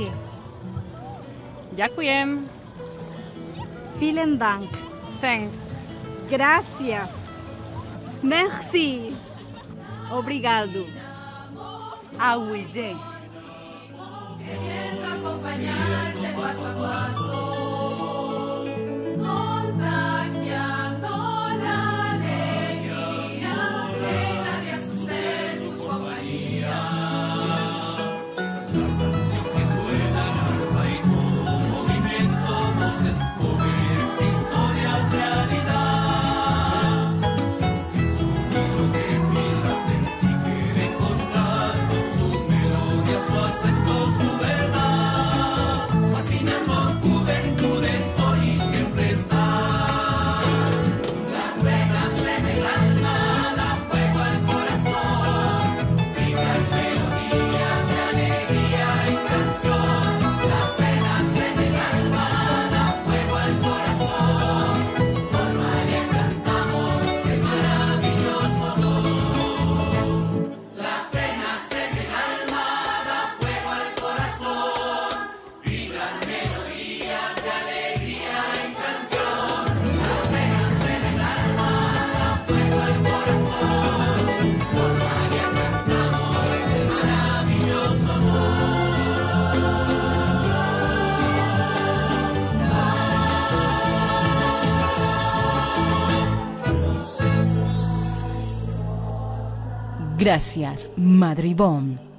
si. Ďakujem. Vielen Dank. Thanks. Gracias. Merci. Obrigado. Aguille. Gracias, Madribón.